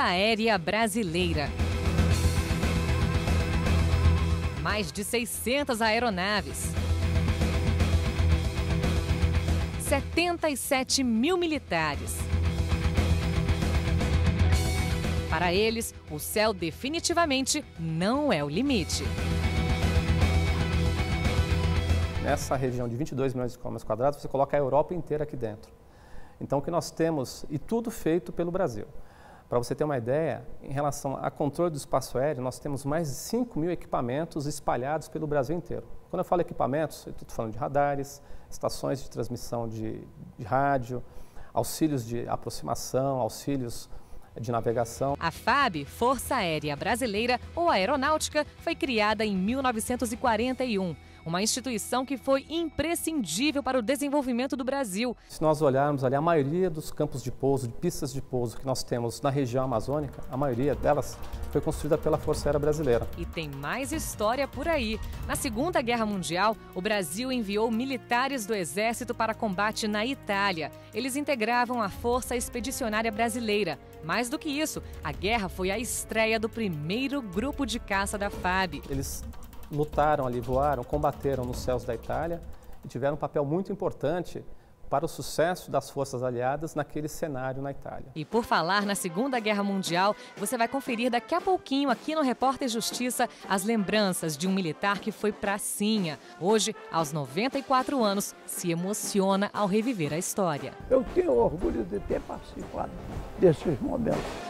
Força Aérea Brasileira. Mais de 600 aeronaves. 77 mil militares. Para eles, o céu definitivamente não é o limite. Nessa região de 22 milhões de quilômetros quadrados, você coloca a Europa inteira aqui dentro. Então, o que nós temos, e tudo feito pelo Brasil. Para você ter uma ideia, em relação a controle do espaço aéreo, nós temos mais de 5 mil equipamentos espalhados pelo Brasil inteiro. Quando eu falo equipamentos, eu estou falando de radares, estações de transmissão de, de rádio, auxílios de aproximação, auxílios de navegação. A FAB, Força Aérea Brasileira ou Aeronáutica, foi criada em 1941 uma instituição que foi imprescindível para o desenvolvimento do Brasil. Se nós olharmos ali, a maioria dos campos de pouso, de pistas de pouso que nós temos na região amazônica, a maioria delas foi construída pela Força Aérea Brasileira. E tem mais história por aí. Na Segunda Guerra Mundial, o Brasil enviou militares do Exército para combate na Itália. Eles integravam a Força Expedicionária Brasileira. Mais do que isso, a guerra foi a estreia do primeiro grupo de caça da FAB. Eles lutaram ali, voaram, combateram nos céus da Itália e tiveram um papel muito importante para o sucesso das forças aliadas naquele cenário na Itália. E por falar na Segunda Guerra Mundial, você vai conferir daqui a pouquinho aqui no Repórter Justiça as lembranças de um militar que foi pracinha. Hoje, aos 94 anos, se emociona ao reviver a história. Eu tenho orgulho de ter participado desses momentos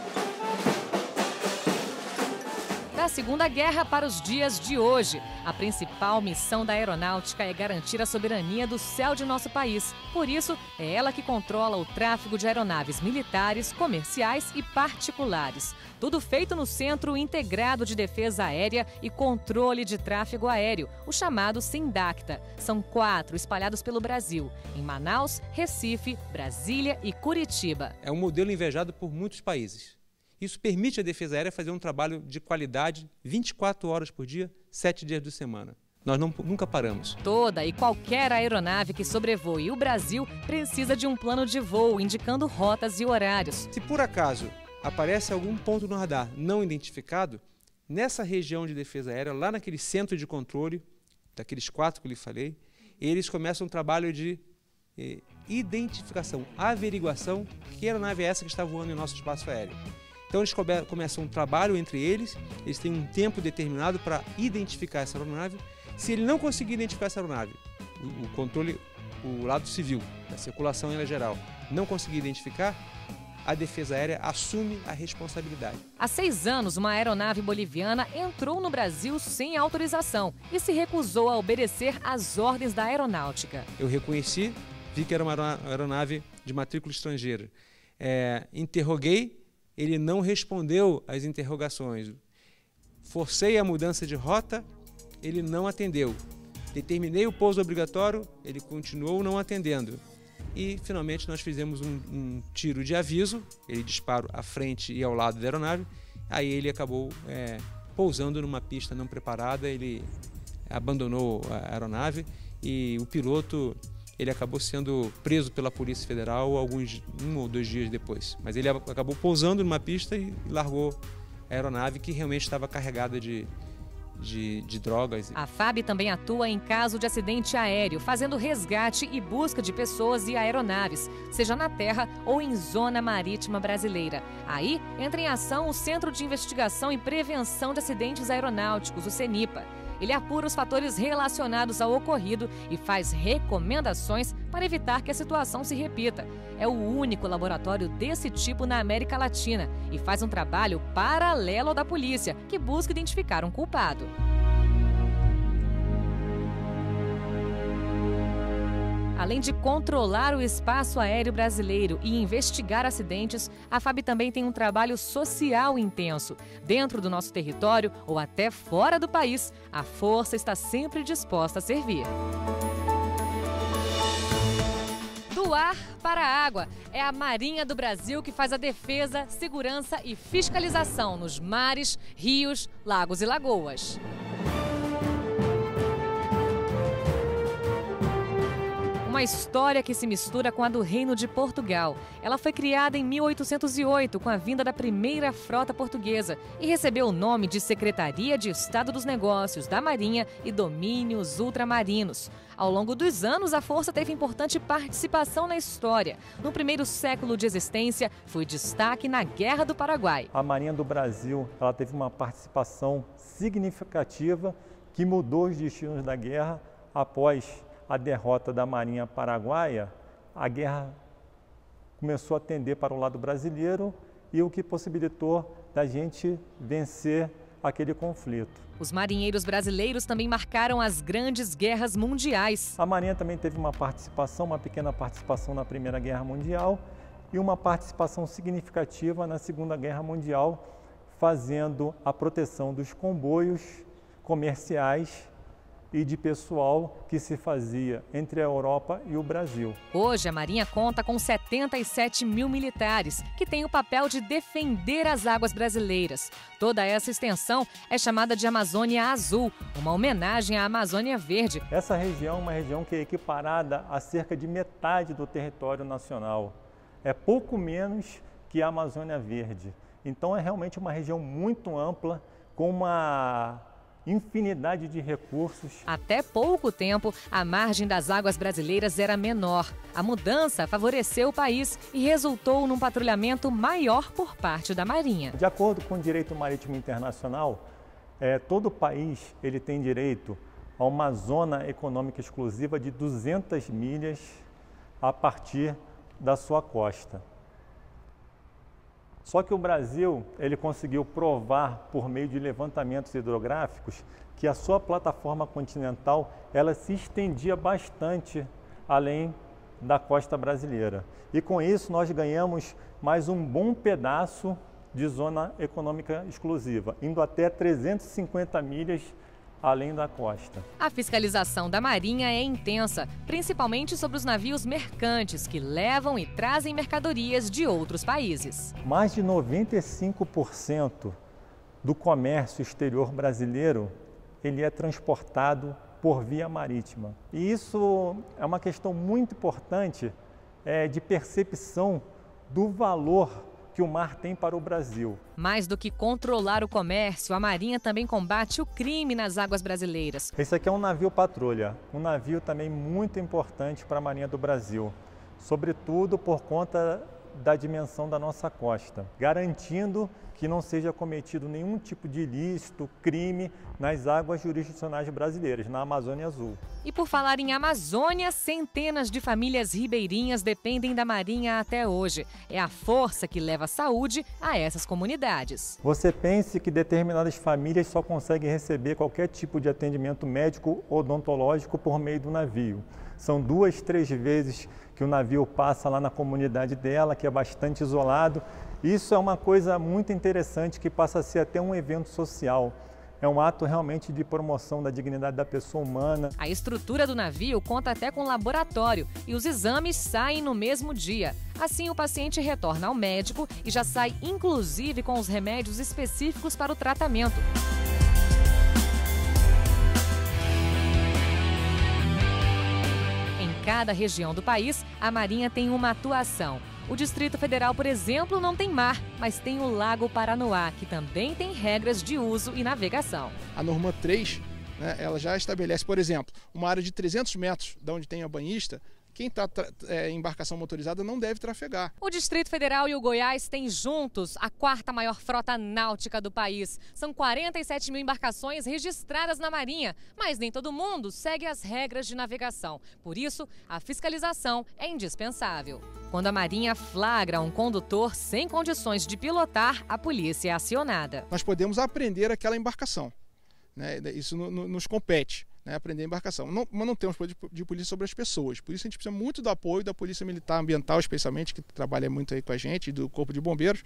da Segunda Guerra para os dias de hoje. A principal missão da aeronáutica é garantir a soberania do céu de nosso país. Por isso, é ela que controla o tráfego de aeronaves militares, comerciais e particulares. Tudo feito no Centro Integrado de Defesa Aérea e Controle de Tráfego Aéreo, o chamado SINDACTA. São quatro espalhados pelo Brasil, em Manaus, Recife, Brasília e Curitiba. É um modelo invejado por muitos países. Isso permite à Defesa Aérea fazer um trabalho de qualidade 24 horas por dia, 7 dias por semana. Nós não, nunca paramos. Toda e qualquer aeronave que sobrevoe o Brasil precisa de um plano de voo indicando rotas e horários. Se por acaso aparece algum ponto no radar não identificado, nessa região de defesa aérea, lá naquele centro de controle, daqueles quatro que eu lhe falei, eles começam um trabalho de eh, identificação, averiguação que aeronave é essa que está voando em nosso espaço aéreo. Então eles começam um trabalho entre eles, eles têm um tempo determinado para identificar essa aeronave. Se ele não conseguir identificar essa aeronave, o, controle, o lado civil, da circulação em geral, não conseguir identificar, a Defesa Aérea assume a responsabilidade. Há seis anos, uma aeronave boliviana entrou no Brasil sem autorização e se recusou a obedecer às ordens da aeronáutica. Eu reconheci, vi que era uma aeronave de matrícula estrangeira. É, interroguei ele não respondeu às interrogações. Forcei a mudança de rota, ele não atendeu. Determinei o pouso obrigatório, ele continuou não atendendo. E finalmente nós fizemos um, um tiro de aviso, ele disparou à frente e ao lado da aeronave. Aí ele acabou é, pousando numa pista não preparada, ele abandonou a aeronave e o piloto ele acabou sendo preso pela Polícia Federal alguns um ou dois dias depois. Mas ele acabou pousando numa pista e largou a aeronave que realmente estava carregada de, de, de, drogas. A FAB também atua em caso de acidente aéreo, fazendo resgate e busca de pessoas e aeronaves, seja na terra ou em zona marítima brasileira. Aí entra em ação o Centro de Investigação e Prevenção de Acidentes Aeronáuticos, o CENIPA. Ele apura os fatores relacionados ao ocorrido e faz recomendações para evitar que a situação se repita. É o único laboratório desse tipo na América Latina e faz um trabalho paralelo ao da polícia, que busca identificar um culpado. Além de controlar o espaço aéreo brasileiro e investigar acidentes, a FAB também tem um trabalho social intenso. Dentro do nosso território ou até fora do país, a força está sempre disposta a servir. Do ar para a água, é a Marinha do Brasil que faz a defesa, segurança e fiscalização nos mares, rios, lagos e lagoas. Uma história que se mistura com a do Reino de Portugal. Ela foi criada em 1808 com a vinda da primeira frota portuguesa e recebeu o nome de Secretaria de Estado dos Negócios, da Marinha e Domínios Ultramarinos. Ao longo dos anos, a força teve importante participação na história. No primeiro século de existência, foi destaque na Guerra do Paraguai. A Marinha do Brasil ela teve uma participação significativa que mudou os destinos da guerra após a derrota da Marinha Paraguaia. A guerra começou a tender para o lado brasileiro e o que possibilitou da gente vencer aquele conflito. Os marinheiros brasileiros também marcaram as grandes guerras mundiais. A Marinha também teve uma participação, uma pequena participação na Primeira Guerra Mundial e uma participação significativa na Segunda Guerra Mundial, fazendo a proteção dos comboios comerciais e de pessoal que se fazia entre a Europa e o Brasil. Hoje, a Marinha conta com 77 mil militares que têm o papel de defender as águas brasileiras. Toda essa extensão é chamada de Amazônia Azul, uma homenagem à Amazônia Verde. Essa região é uma região que é equiparada a cerca de metade do território nacional. É pouco menos que a Amazônia Verde. Então, é realmente uma região muito ampla, com uma infinidade de recursos. Até pouco tempo, a margem das águas brasileiras era menor. A mudança favoreceu o país e resultou num patrulhamento maior por parte da Marinha. De acordo com o direito marítimo internacional, é, todo país ele tem direito a uma zona econômica exclusiva de 200 milhas a partir da sua costa. Só que o Brasil ele conseguiu provar por meio de levantamentos hidrográficos que a sua plataforma continental ela se estendia bastante além da costa brasileira. E com isso nós ganhamos mais um bom pedaço de zona econômica exclusiva, indo até 350 milhas além da costa. A fiscalização da Marinha é intensa, principalmente sobre os navios mercantes que levam e trazem mercadorias de outros países. Mais de 95% do comércio exterior brasileiro ele é transportado por via marítima. E isso é uma questão muito importante é, de percepção do valor que o mar tem para o Brasil. Mais do que controlar o comércio, a Marinha também combate o crime nas águas brasileiras. Esse aqui é um navio patrulha, um navio também muito importante para a Marinha do Brasil, sobretudo por conta da dimensão da nossa costa, garantindo que não seja cometido nenhum tipo de ilícito, crime nas águas jurisdicionais brasileiras, na Amazônia Azul. E por falar em Amazônia, centenas de famílias ribeirinhas dependem da Marinha até hoje. É a força que leva saúde a essas comunidades. Você pense que determinadas famílias só conseguem receber qualquer tipo de atendimento médico ou odontológico por meio do navio. São duas, três vezes que o navio passa lá na comunidade dela, que é bastante isolado. Isso é uma coisa muito interessante que passa a ser até um evento social. É um ato realmente de promoção da dignidade da pessoa humana. A estrutura do navio conta até com laboratório e os exames saem no mesmo dia. Assim, o paciente retorna ao médico e já sai, inclusive, com os remédios específicos para o tratamento. Cada região do país, a Marinha tem uma atuação. O Distrito Federal, por exemplo, não tem mar, mas tem o Lago Paranoá, que também tem regras de uso e navegação. A norma 3, né, ela já estabelece, por exemplo, uma área de 300 metros da onde tem a banhista, quem está é, em embarcação motorizada não deve trafegar. O Distrito Federal e o Goiás têm juntos a quarta maior frota náutica do país. São 47 mil embarcações registradas na Marinha, mas nem todo mundo segue as regras de navegação. Por isso, a fiscalização é indispensável. Quando a Marinha flagra um condutor sem condições de pilotar, a polícia é acionada. Nós podemos aprender aquela embarcação. Né? Isso no, no, nos compete né, aprender a embarcação. Não, mas não temos poder de polícia sobre as pessoas. Por isso a gente precisa muito do apoio da Polícia Militar Ambiental, especialmente, que trabalha muito aí com a gente, do Corpo de Bombeiros.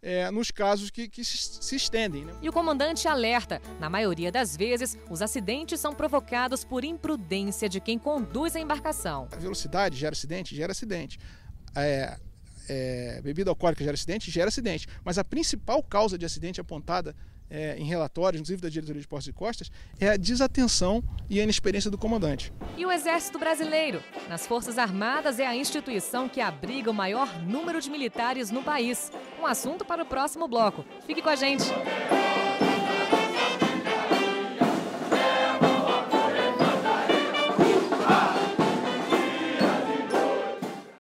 É, nos casos que, que se, se, estendem. Né? E o comandante alerta: na maioria das vezes, os acidentes são provocados por imprudência de quem conduz a embarcação. A velocidade gera acidente? Gera acidente. É, é, bebida alcoólica gera acidente, gera acidente. Mas a principal causa de acidente apontada é, em relatórios, inclusive da diretoria de Portos e Costas, é a desatenção e a inexperiência do comandante. E o Exército Brasileiro? Nas Forças Armadas é a instituição que abriga o maior número de militares no país. Um assunto para o próximo bloco. Fique com a gente.